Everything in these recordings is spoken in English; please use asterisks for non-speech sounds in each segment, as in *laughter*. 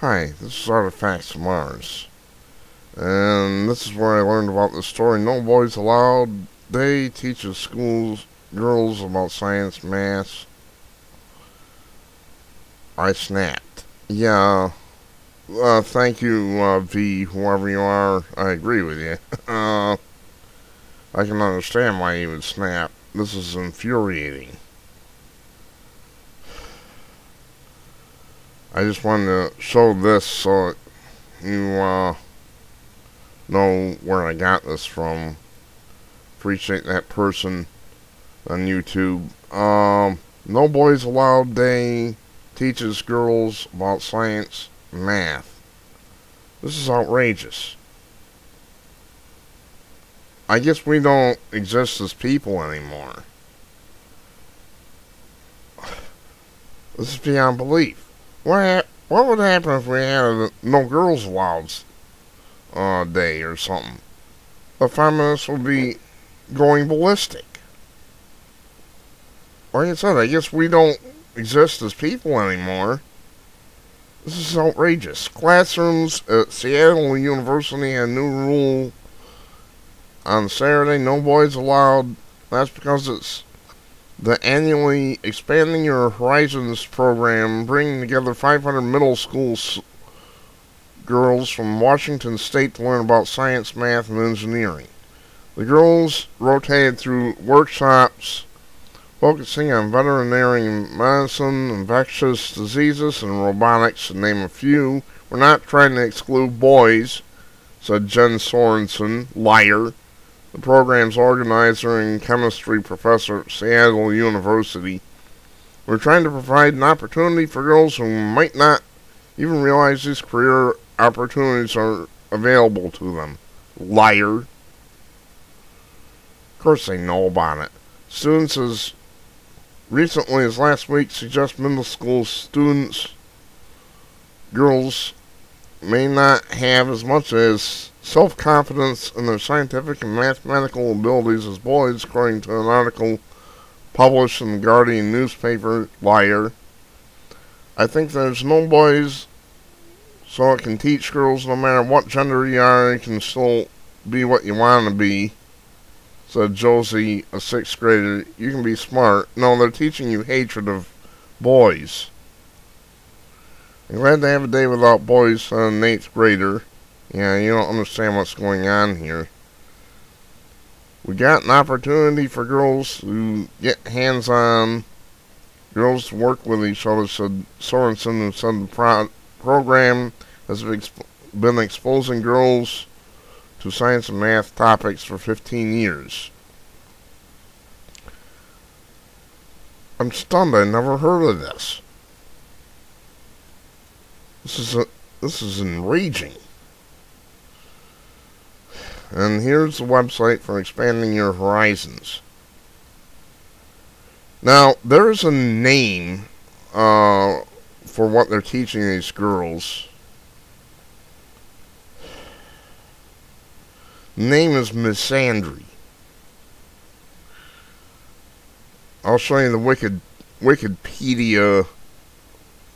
Hi, this is Artifacts of Mars. And this is where I learned about the story No Boys Allowed. They teaches schools, girls about science, math. I snapped. Yeah. Uh, thank you, uh, V, whoever you are. I agree with you. *laughs* uh, I can understand why you would snap. This is infuriating. I just wanted to show this so you uh, know where I got this from. Appreciate that person on YouTube. Um, no Boys Allowed Day teaches girls about science math. This is outrageous. I guess we don't exist as people anymore. *sighs* This is beyond belief. What what would happen if we had a no girls allowed uh, day or something? The feminists would be going ballistic. Like I said, I guess we don't exist as people anymore. This is outrageous. Classrooms at Seattle University had a new rule on Saturday, no boys allowed. That's because it's the annually Expanding Your Horizons program, bringing together 500 middle school girls from Washington State to learn about science, math, and engineering. The girls rotated through workshops focusing on veterinary medicine, infectious diseases, and robotics, to name a few. We're not trying to exclude boys, said Jen Sorensen, liar the program's organizer and chemistry professor at Seattle University. We're trying to provide an opportunity for girls who might not even realize these career opportunities are available to them. Liar. Of course they know about it. Students as recently as last week suggest middle school students, girls, may not have as much as self-confidence in their scientific and mathematical abilities as boys, according to an article published in the Guardian newspaper, Liar. I think there's no boys, so it can teach girls no matter what gender you are, you can still be what you want to be, said Josie, a sixth grader. You can be smart. No, they're teaching you hatred of boys. Glad to have a day without boys, an eighth grader. Yeah, you don't understand what's going on here. We got an opportunity for girls to get hands-on, girls to work with each other, said Sorensen, said the pro program has been exposing girls to science and math topics for 15 years. I'm stunned, I never heard of this. This is a, this is enraging. And here's the website for expanding your horizons. Now, there's a name uh, for what they're teaching these girls. Name is Misandry. I'll show you the wicked Wikipedia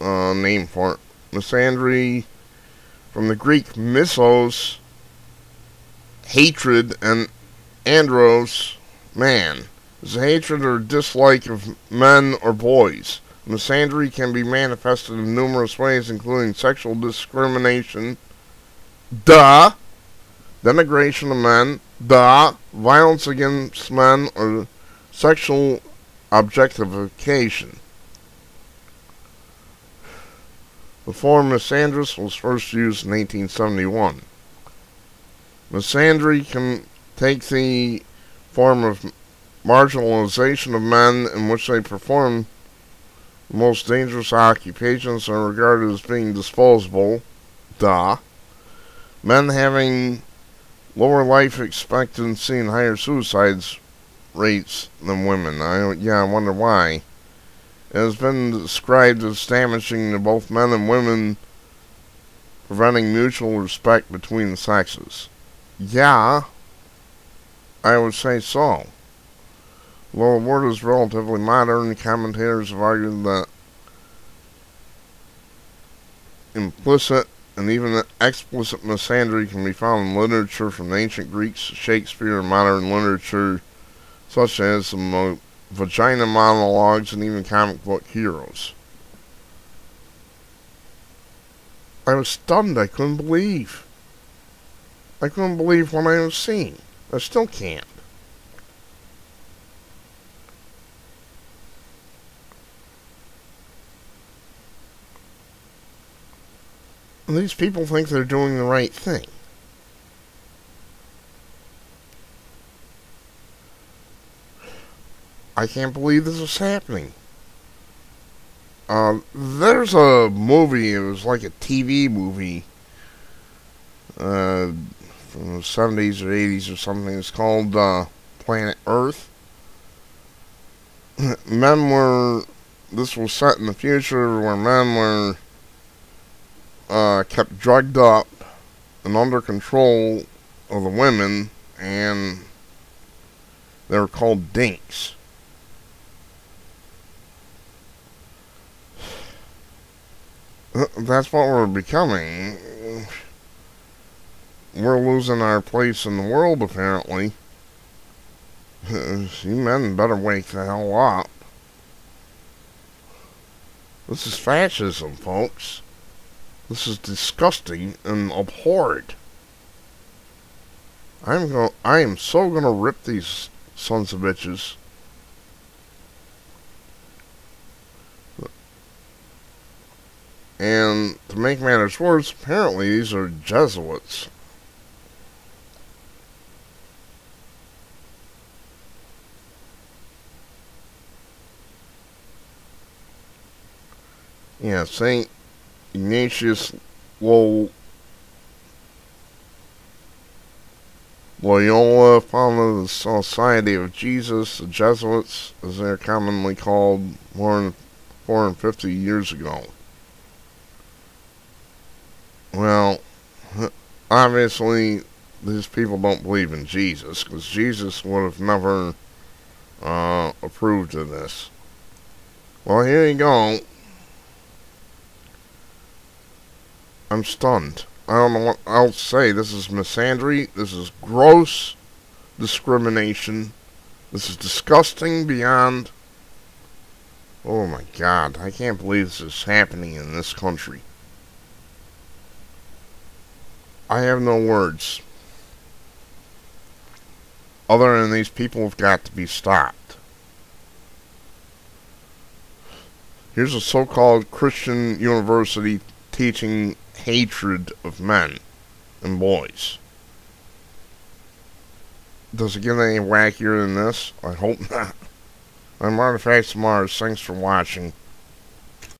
uh, name for it. Misandry, from the Greek misos, hatred, and andros, man, is a hatred or dislike of men or boys. Misandry can be manifested in numerous ways, including sexual discrimination, duh, denigration of men, duh, violence against men, or sexual objectification. The form misandrous was first used in 1871. Misandry can take the form of marginalization of men in which they perform the most dangerous occupations are regarded as being disposable. Duh. Men having lower life expectancy and higher suicides rates than women. I yeah, I wonder why. It has been described as damaging to both men and women, preventing mutual respect between the sexes. Yeah, I would say so. Though the word is relatively modern, commentators have argued that implicit and even explicit misandry can be found in literature from the ancient Greeks, to Shakespeare, and modern literature such as the vagina monologues and even comic book heroes. I was stunned. I couldn't believe. I couldn't believe what I was seeing. I still can't. these people think they're doing the right thing. I can't believe this is happening. Uh, there's a movie, it was like a TV movie, uh, from the 70s or 80s or something. It's called, uh, Planet Earth. *laughs* men were, this was set in the future where men were uh, kept drugged up and under control of the women, and they were called dinks. That's what we're becoming. We're losing our place in the world, apparently. *laughs* you men better wake the hell up. This is fascism, folks. This is disgusting and abhorred. I'm going I am so gonna rip these sons of bitches. And to make matters worse, apparently these are Jesuits. Yeah, Saint Ignatius Loyola founded the Society of Jesus, the Jesuits, as they're commonly called, more than 450 years ago. Well, obviously, these people don't believe in Jesus, because Jesus would have never uh, approved of this. Well, here you go. I'm stunned. I don't know what else to say. This is misandry. This is gross discrimination. This is disgusting beyond. Oh my god. I can't believe this is happening in this country. I have no words. Other than these people have got to be stopped. Here's a so-called Christian university teaching hatred of men and boys. Does it get any wackier than this? I hope *laughs* not. I'm Artifacts Mars. Thanks for watching.